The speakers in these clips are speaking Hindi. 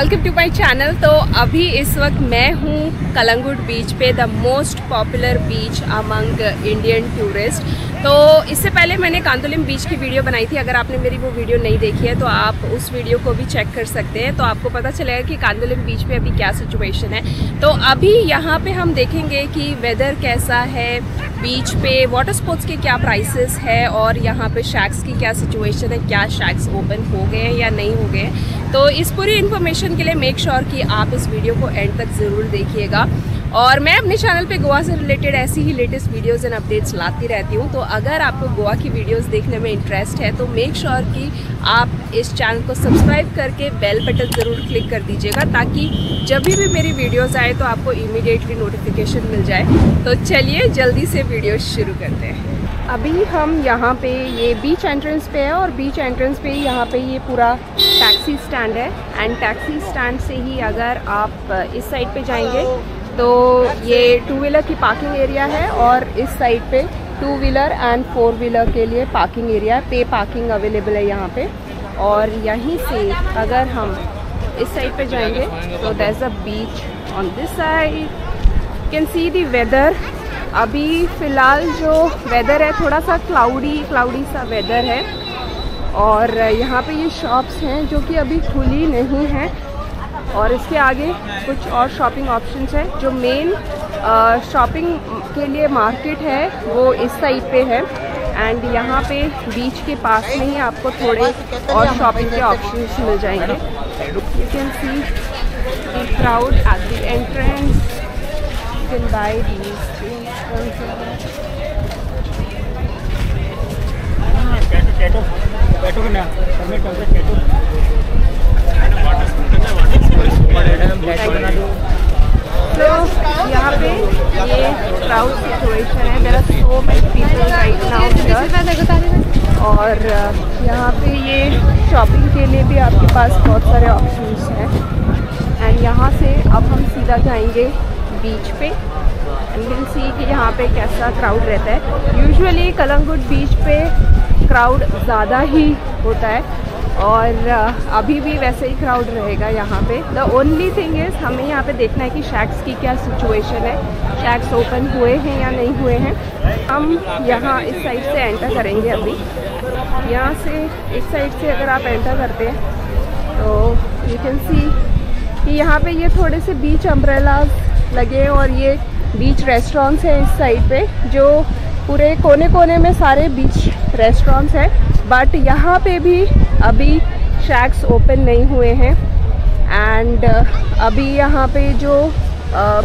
वेलकम टू माय चैनल तो अभी इस वक्त मैं हूँ कलंगुट बीच पे the most popular beach among Indian tourist तो इससे पहले मैंने कांतुलिम बीच की वीडियो बनाई थी, अगर आपने मेरी वो वीडियो नहीं देखी है तो आप उस वीडियो को भी चेक कर सकते हैं। तो आपको पता चलेगा कि कांतुलिम बीच पे अभी क्या सिचुएशन है। तो अभी यहाँ पे हम देखेंगे कि वेदर कैसा है बीच पे वाटर स्पोर्ट्स के क्या प्राइसेस है और यहाँ पे शैक्स की क्या सिचुएशन है, क्या शैक्स ओपन हो गए हैं या नहीं हो गए तो इस पूरी इन्फॉर्मेशन के लिए मेक श्योर sure कि आप इस वीडियो को एंड तक ज़रूर देखिएगा। और मैं अपने चैनल पे गोवा से रिलेटेड ऐसी ही लेटेस्ट वीडियोस एंड अपडेट्स लाती रहती हूँ। तो अगर आपको गोवा की वीडियोस देखने में इंटरेस्ट है तो मेक श्योर sure कि आप इस चैनल को सब्सक्राइब करके बेल बटन ज़रूर क्लिक कर दीजिएगा, ताकि जब भी मेरी वीडियोज़ आए तो आपको इमीडिएटली नोटिफिकेशन मिल जाए। तो चलिए जल्दी से वीडियो शुरू करते हैं। अभी हम यहाँ पे ये बीच एंट्रेंस पे है और बीच एंट्रेंस पे यहाँ पे ये पूरा टैक्सी स्टैंड है। एंड टैक्सी स्टैंड से ही अगर आप, इस साइड पे जाएँगे तो ये टू व्हीलर की पार्किंग एरिया है और इस साइड पे two wheeler and four wheeler के लिए पार्किंग एरिया है। पे पार्किंग अवेलेबल है यहाँ पे। और यहीं से अगर हम इस साइड पे जाएँगे तो there's a beach on this side can see the weather अभी फ़िलहाल जो वेदर है, थोड़ा सा क्लाउडी क्लाउडी सा वेदर है। और यहाँ पे ये शॉप्स हैं जो कि अभी खुली नहीं हैं। और इसके आगे कुछ और शॉपिंग ऑप्शंस है। जो मेन शॉपिंग के लिए मार्केट है, वो इस साइड पे है। एंड यहाँ पे बीच के पास में ही आपको थोड़े और शॉपिंग के ऑप्शंस मिल जाएँगे। You can see the crowd at the entrance you can these tattoo tattoo के ना सबमिट कर दे टैटो तो यहाँ पे ये क्राउड सिचुएशन है are so many people right now और यहाँ पे ये शॉपिंग के लिए भी आपके पास बहुत सारे ऑप्शंस हैं एंड यहाँ से अब हम सीधा जाएँगे बीच पे एंड विल सी कि यहाँ पे कैसा क्राउड रहता है यूजुअली कलंगुट बीच पे क्राउड ज़्यादा ही होता है। और अभी भी वैसे ही क्राउड रहेगा यहाँ पे। द ओनली थिंग इज़ हमें यहाँ पे देखना है कि शैक्स की क्या सिचुएशन है। शैक्स ओपन हुए हैं या नहीं हुए हैं। हम यहाँ इस साइड से एंटर करेंगे अभी। यहाँ से इस साइड से अगर आप एंटर करते हैं तो यू कैन सी कि यहाँ पे ये थोड़े से बीच अम्ब्रेलाज लगे और ये बीच रेस्टोरेंट्स हैं इस साइड पे, जो पूरे कोने कोने में सारे बीच रेस्टोरेंट्स हैं। बट यहाँ पे भी अभी शैक्स ओपन नहीं हुए हैं। एंड अभी यहाँ पे जो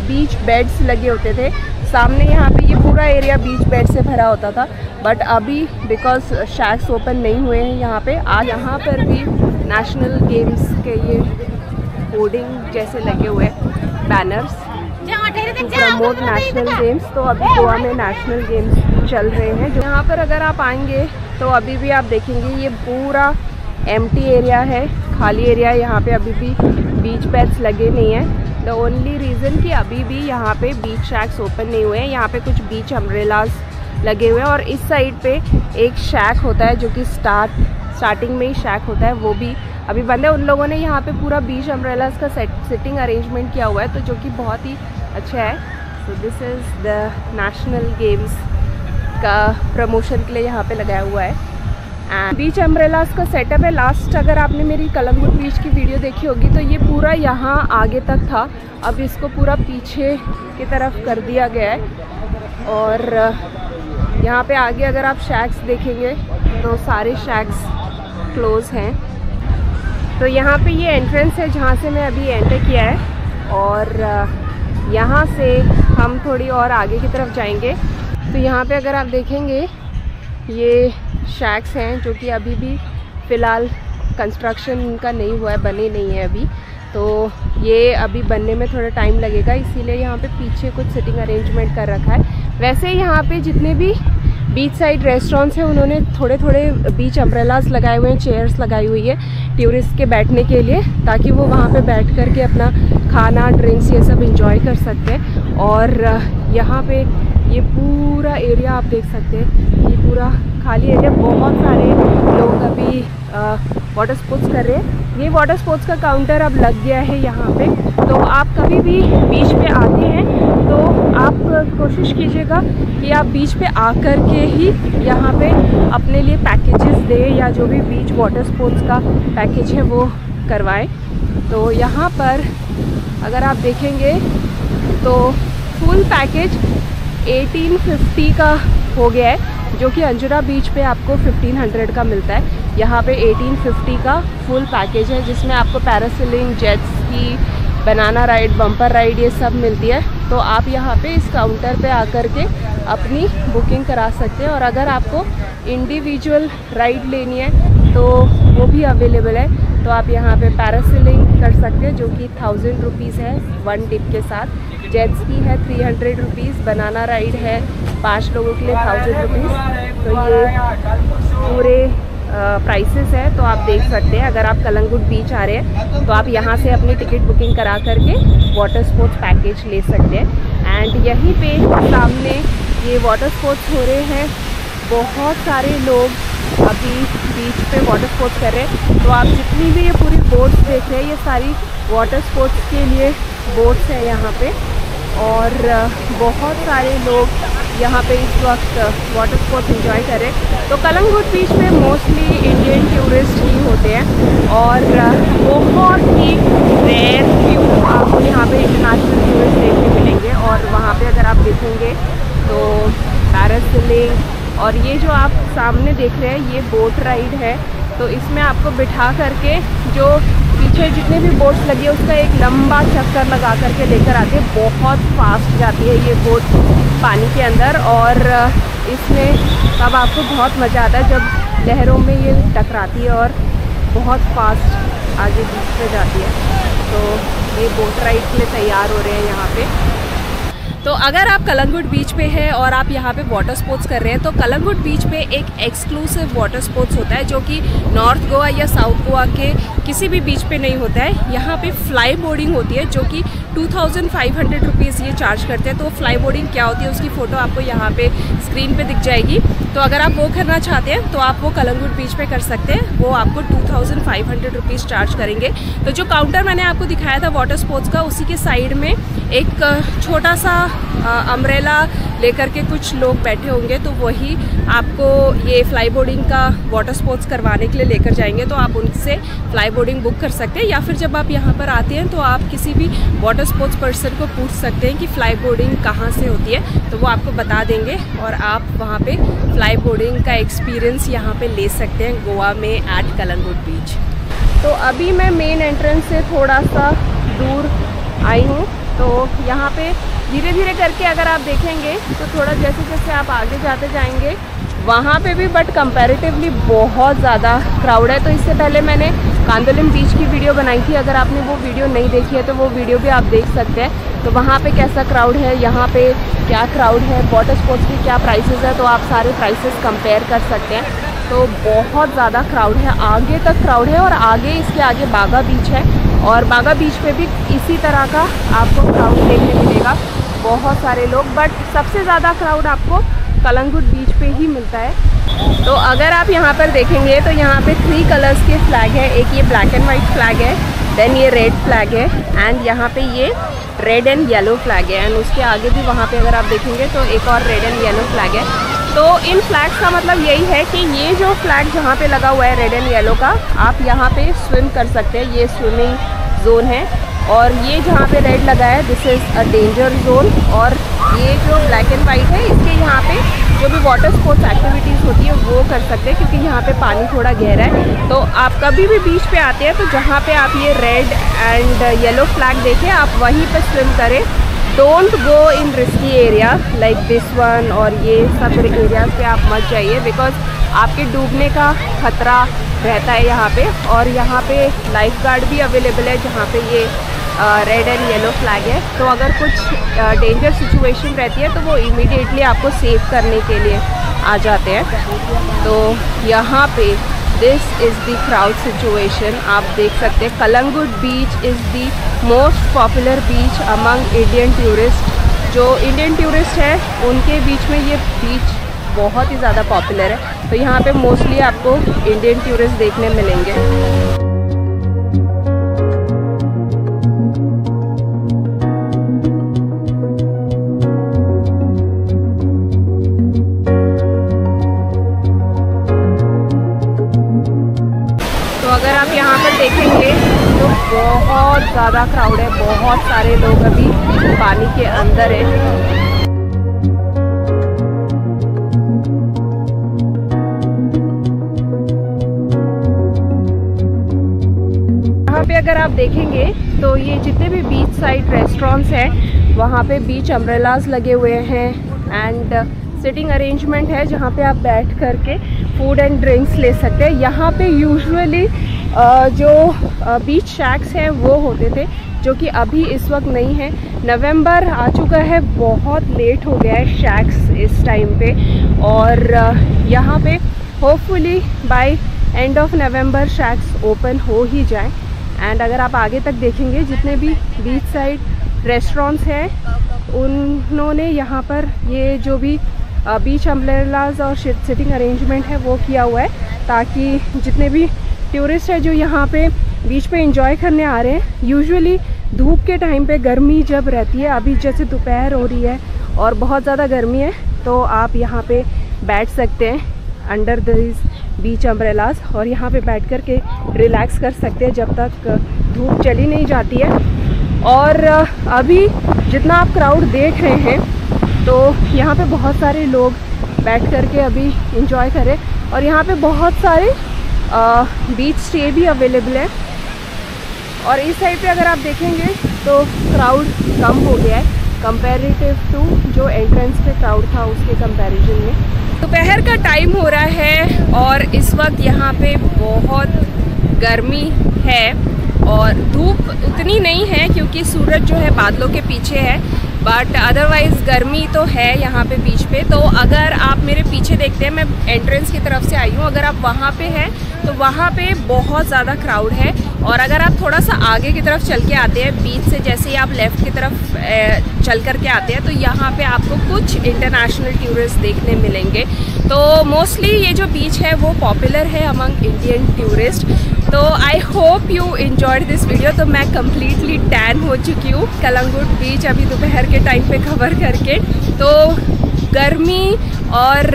बीच बेड्स लगे होते थे, सामने यहाँ पे ये पूरा एरिया बीच बेड से भरा होता था। बट अभी बिकॉज़ शैक्स ओपन नहीं हुए हैं यहाँ पे, आज यहाँ पर भी नेशनल गेम्स के ये होर्डिंग जैसे लगे हुए बैनर्स प्रमोट नेशनल गेम्स तो अभी गोवा में नेशनल गेम्स चल रहे हैं। जो यहाँ पर अगर आप आएँगे तो अभी भी आप देखेंगे ये पूरा एम्प्टी एरिया है, खाली एरिया है, यहाँ पे अभी भी बीच पैड्स लगे नहीं हैं। द ओनली रीज़न कि अभी भी यहाँ पे बीच शैक्स ओपन नहीं हुए हैं, यहाँ पे कुछ बीच अम्ब्रेलाज लगे हुए हैं और इस साइड पे एक शैक होता है जो कि स्टार्ट स्टार्टिंग में ही शैक होता है, वो भी अभी बंद है। उन लोगों ने यहाँ पे पूरा बीच अम्ब्रेलाज का सेट सिटिंग अरेंजमेंट किया हुआ है तो जो कि बहुत ही अच्छा है। So this is the national games का प्रमोशन के लिए यहाँ पे लगाया हुआ है। एंड बीच अम्ब्रेलाज का सेटअप है। लास्ट अगर आपने मेरी कलंगुट बीच की वीडियो देखी होगी तो ये पूरा यहाँ आगे तक था। अब इसको पूरा पीछे की तरफ़ कर दिया गया है। और, यहाँ पे आगे अगर आप शैक्स देखेंगे तो सारे शैक्स क्लोज हैं। तो यहाँ पे ये एंट्रेंस है, जहाँ से मैं अभी एंटर किया है। और, यहाँ से हम थोड़ी और आगे की तरफ़ जाएँगे। तो यहाँ पे अगर आप देखेंगे, ये शैक्स हैं जो कि अभी भी फ़िलहाल कंस्ट्रक्शन का नहीं हुआ है, बने नहीं है अभी। तो ये अभी बनने में थोड़ा टाइम लगेगा, इसीलिए यहाँ पे पीछे कुछ सिटिंग अरेंजमेंट कर रखा है। वैसे यहाँ पे जितने भी बीच साइड रेस्टोरेंट्स हैं, उन्होंने थोड़े थोड़े बीच अम्ब्रेलाज लगाए हुए हैं चेयर्स लगाई हुई है टूरिस्ट के बैठने के लिए, ताकि वो वहाँ पे बैठ कर के अपना खाना ड्रिंक्स ये सब इंजॉय कर सकते हैं। और, यहाँ पे ये पूरा एरिया आप देख सकते हैं। ये पूरा खाली एरिया बहुत सारे लोग अभी वाटर स्पोर्ट्स कर रहे हैं। ये वाटर स्पोर्ट्स का काउंटर अब लग गया है यहाँ पे। तो आप कभी भी बीच पे आते हैं तो आप कोशिश कीजिएगा कि आप बीच पे आकर के ही यहाँ पे अपने लिए पैकेजेस दें या जो भी बीच वाटर स्पोर्ट्स का पैकेज है वो करवाएँ। तो यहाँ पर अगर आप देखेंगे तो फुल पैकेज 1850 का हो गया है, जो कि अंजुरा बीच पे आपको 1500 का मिलता है। यहाँ पे 1850 का फुल पैकेज है, जिसमें आपको पैरासिलिंग जेट्स की बनाना राइड बम्पर राइड ये सब मिलती है। तो आप यहाँ पे इस काउंटर पे आकर के अपनी बुकिंग करा सकते हैं। और अगर आपको इंडिविजुअल राइड लेनी है तो वो भी अवेलेबल है। तो आप यहाँ पे पैरासिलिंग कर सकते हैं, जो कि थाउज़ेंड रुपीज़ है वन डिप के साथ। जेट्स की है three hundred rupees banana ride है पाँच लोगों के लिए थाउज़ेंड रुपीज़ तो ये पूरे प्राइसेस है तो आप देख सकते हैं। अगर आप कलंगुट बीच आ रहे हैं तो आप यहाँ से अपनी टिकट बुकिंग करा करके वाटर स्पोर्ट्स पैकेज ले सकते हैं। एंड यहीं पे सामने ये वाटर स्पोर्ट्स हो रहे हैं। बहुत सारे लोग अभी बीच पे वाटर स्पोर्ट्स कर रहे हैं। तो आप जितनी भी ये पूरी बोट्स देख रहे हैं, ये सारी वाटर स्पोर्ट्स के लिए बोट्स हैं यहाँ पे। और बहुत सारे लोग यहाँ पे इस वक्त वाटर स्पोर्ट्स इंजॉय कर रहे हैं। तो कलंगुट बीच में मोस्टली इंडियन टूरिस्ट ही होते हैं। और बहुत ही रेयर व्यू आपको यहाँ पे इंटरनेशनल टूरिस्ट देखने मिलेंगे और वहाँ पे अगर आप देखेंगे तो पैरासिलिंग और ये जो आप सामने देख रहे हैं, ये बोट राइड है। तो इसमें आपको बिठा करके जो पीछे जितने भी बोट्स लगी है उसका एक लंबा चक्कर लगा करके लेकर आते हैं। बहुत फास्ट जाती है ये बोट पानी के अंदर और इसमें तब आपको बहुत मज़ा आता है जब लहरों में ये टकराती है और बहुत फास्ट आगे बीच में जाती है। तो ये बोट राइड के लिए तैयार हो रहे हैं यहाँ पे। तो अगर आप कलंगुट बीच पे है और आप यहाँ पे वाटर स्पोर्ट्स कर रहे हैं तो कलंगुट बीच पे एक एक्सक्लूसिव वाटर स्पोर्ट्स होता है जो कि नॉर्थ गोवा या साउथ गोवा के किसी भी बीच पे नहीं होता है। यहाँ पे फ्लाई बोर्डिंग होती है जो कि two thousand five hundred rupees ये चार्ज करते हैं। तो फ्लाई बोर्डिंग क्या होती है, उसकी फ़ोटो आपको यहाँ पे स्क्रीन पे दिख जाएगी। तो अगर आप वो करना चाहते हैं तो आप वो कलंगुट बीच पे कर सकते हैं। वो आपको two thousand five hundred rupees charge करेंगे। तो जो काउंटर मैंने आपको दिखाया था वाटर स्पोर्ट्स का, उसी के साइड में एक छोटा सा अम्ब्रेला लेकर के कुछ लोग बैठे होंगे तो वही आपको ये फ्लाई बोर्डिंग का वाटर स्पोर्ट्स करवाने के लिए लेकर जाएँगे। तो आप उनसे फ्लाई बोर्डिंग बुक कर सकते हैं, या फिर जब आप यहाँ पर आते हैं तो आप किसी भी वाटर स्पोर्ट्स पर्सन को पूछ सकते हैं कि फ्लाई बोर्डिंग कहाँ से होती है तो वो आपको बता देंगे और आप वहाँ पे फ्लाई बोर्डिंग का एक्सपीरियंस यहाँ पे ले सकते हैं गोवा में एट कलंगुट बीच तो अभी मैं मेन एंट्रेंस से थोड़ा सा दूर आई हूँ। तो यहाँ पे धीरे धीरे करके अगर आप देखेंगे तो थोड़ा जैसे जैसे आप आगे जाते जाएँगे, वहाँ पे भी बट कंपैरेटिवली बहुत ज़्यादा क्राउड है। तो इससे पहले मैंने कांदोलिम बीच की वीडियो बनाई थी। अगर आपने वो वीडियो नहीं देखी है तो वो वीडियो भी आप देख सकते हैं। तो वहाँ पे कैसा क्राउड है, यहाँ पे क्या क्राउड है वाटर स्पोर्ट्स की क्या प्राइसेस है तो आप सारे प्राइसेस कंपेयर कर सकते हैं। तो बहुत ज़्यादा क्राउड है, आगे तक क्राउड है और आगे इसके आगे बागा बीच है। और बागा बीच पे भी इसी तरह का आपको क्राउड देखने मिलेगा। बहुत सारे लोग बट सबसे ज़्यादा क्राउड आपको कलंगुट बीच पे ही मिलता है। तो अगर आप यहाँ पर देखेंगे तो यहाँ पे थ्री कलर्स के फ्लैग है। एक ये ब्लैक एंड वाइट फ्लैग है देन ये रेड फ्लैग है एंड यहाँ पे ये रेड एंड येलो फ्लैग है। एंड उसके आगे भी वहाँ पे अगर आप देखेंगे तो एक और रेड एंड येलो फ्लैग है। तो इन फ्लैग्स का मतलब यही है कि ये जो फ्लैग जहाँ पे लगा हुआ है रेड एंड येलो का, आप यहाँ पे स्विम कर सकते हैं। ये स्विमिंग जोन है। और ये जहाँ पे रेड लगा है this is a danger zone और ये जो ब्लैक एंड वाइट है, इसके यहाँ पे जो भी वाटर स्पोर्ट्स एक्टिविटीज़ होती है, वो कर सकते हैं, क्योंकि यहाँ पे पानी थोड़ा गहरा है। तो आप कभी भी बीच पे आते हैं तो जहाँ पे आप ये रेड एंड येलो फ्लैग देखें, आप वहीं पर स्विम करें। Don't go in risky area like this one और ये सब एरियाज़ पे आप मत जाइए बिकॉज़ आपके डूबने का खतरा रहता है यहाँ पे और यहाँ पे लाइफ गार्ड भी अवेलेबल है जहाँ पे ये रेड एंड येलो फ्लैग है। तो अगर कुछ डेंजर सिचुएशन रहती है तो वो इमीडिएटली आपको सेव करने के लिए आ जाते हैं। तो यहाँ पे this is the crowd situation आप देख सकते हैं, Calangute beach is the most popular beach among Indian tourist जो इंडियन टूरिस्ट है, उनके बीच में ये बीच बहुत ही ज़्यादा पॉपुलर है। तो यहाँ पे मोस्टली आपको इंडियन टूरिस्ट देखने मिलेंगे। देखेंगे तो बहुत ज़्यादा क्राउड है, बहुत सारे लोग अभी पानी के अंदर है। अगर आप देखेंगे तो ये जितने भी बीच साइड रेस्टोरेंट्स हैं, वहाँ पे बीच अम्ब्रेलाज लगे हुए हैं एंड सिटिंग अरेंजमेंट है जहाँ पे आप बैठ करके फ़ूड एंड ड्रिंक्स ले सकते हैं। यहाँ पे यूजुअली जो बीच शैक्स हैं, वो होते थे, जो कि अभी इस वक्त नहीं है। नवंबर आ चुका है, बहुत लेट हो गया है शैक्स इस टाइम पे। और यहाँ पे hopefully by end of November shacks open हो ही जाए। एंड अगर आप आगे तक देखेंगे, जितने भी बीच साइड रेस्टोरेंट्स हैं, उन्होंने यहाँ पर ये जो भी बीच अम्ब्रेलाज और सिटिंग अरेंजमेंट है, वो किया हुआ है, ताकि जितने भी टूरिस्ट है जो यहाँ पे बीच पे इंजॉय करने आ रहे हैं यूजुअली धूप के टाइम पे गर्मी जब रहती है, अभी जैसे दोपहर हो रही है और बहुत ज़्यादा गर्मी है तो आप यहाँ पे बैठ सकते हैं अंडर दिस बीच अम्ब्रेलाज और यहाँ पे बैठ कर के रिलैक्स कर सकते हैं जब तक धूप चली नहीं जाती है। और अभी जितना आप क्राउड देख रहे हैं तो यहाँ पे बहुत सारे लोग बैठ कर के अभी इंजॉय करें और यहाँ पे बहुत सारे आ, बीच स्टे भी अवेलेबल है। और इस साइड पे अगर आप देखेंगे तो क्राउड कम हो गया है। कंपेरेटिव टू जो एंट्रेंस पे क्राउड था उसके कंपैरिजन में। दोपहर का टाइम हो रहा है और इस वक्त यहाँ पे बहुत गर्मी है और धूप उतनी नहीं है क्योंकि सूरज जो है बादलों के पीछे है बट अदरवाइज़ गर्मी तो है यहाँ पे बीच पे। तो अगर आप मेरे पीछे देखते हैं, मैं एंट्रेंस की तरफ़ से आई हूँ। अगर आप वहाँ पे हैं तो वहाँ पे बहुत ज़्यादा क्राउड है। और अगर आप थोड़ा सा आगे की तरफ़ चल के आते हैं, बीच से जैसे ही आप लेफ़्ट की तरफ़ चल कर के आते हैं तो यहाँ पे आपको कुछ इंटरनेशनल टूरिस्ट देखने मिलेंगे। तो मोस्टली ये जो बीच है, वो पॉपुलर है अमंग इंडियन टूरिस्ट तो I hope you enjoyed this video तो मैं कम्प्लीटली टैन हो चुकी हूँ। कलंगुट बीच अभी दोपहर के टाइम पे कवर करके। तो गर्मी और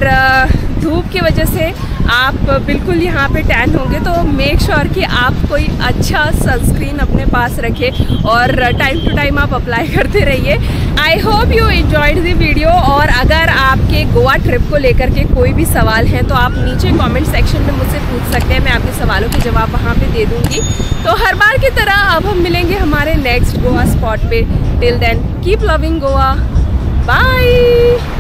धूप की वजह से आप बिल्कुल यहाँ पे टैन होंगे तो मेक श्योर sure कि आप कोई अच्छा सनस्क्रीन अपने पास रखें और टाइम टू टाइम आप अप्लाई करते रहिए। I hope you enjoyed the video और अगर आपके गोवा ट्रिप को लेकर के कोई भी सवाल है तो आप नीचे कमेंट सेक्शन में मुझसे पूछ सकते हैं, मैं आपके सवालों के जवाब वहाँ पे दे दूँगी। तो हर बार की तरह अब हम मिलेंगे हमारे नेक्स्ट गोवा स्पॉट पे। Till then keep loving Goa bye